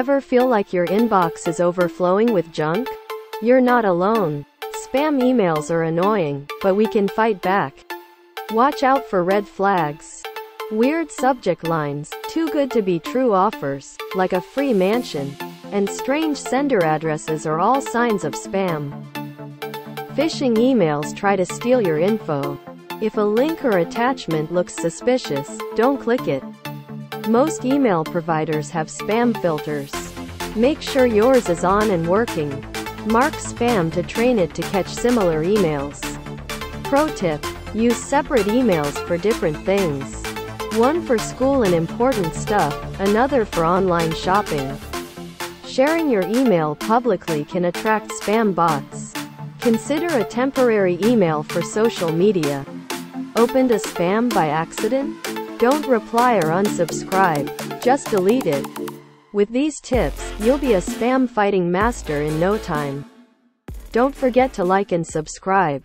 Ever feel like your inbox is overflowing with junk? You're not alone. Spam emails are annoying, but we can fight back. Watch out for red flags. Weird subject lines, too good to be true offers, like a free mansion, and strange sender addresses are all signs of spam. Phishing emails try to steal your info. If a link or attachment looks suspicious, don't click it. Most email providers have spam filters. Make sure yours is on and working. Mark spam to train it to catch similar emails. Pro tip. Use separate emails for different things. One for school and important stuff, another for online shopping. Sharing your email publicly can attract spam bots. Consider a temporary email for social media. Opened a spam by accident? Don't reply or unsubscribe, just delete it. With these tips, you'll be a spam fighting master in no time. Don't forget to like and subscribe.